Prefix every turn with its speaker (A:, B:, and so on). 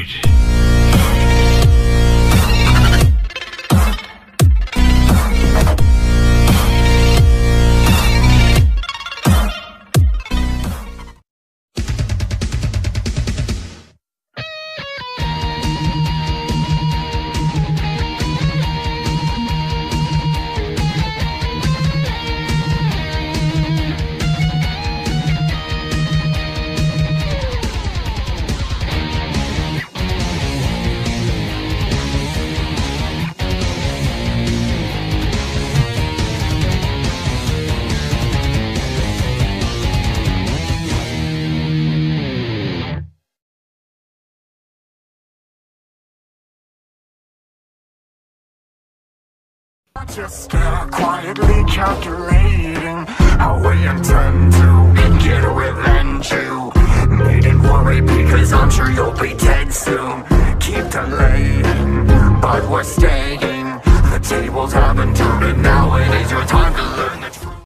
A: Right. Just uh, quietly calculating how we intend to get revenge you. Needn't worry because I'm sure you'll be dead soon. Keep delaying, but we're staying. The tables haven't turned and now it is your